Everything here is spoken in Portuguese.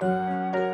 Música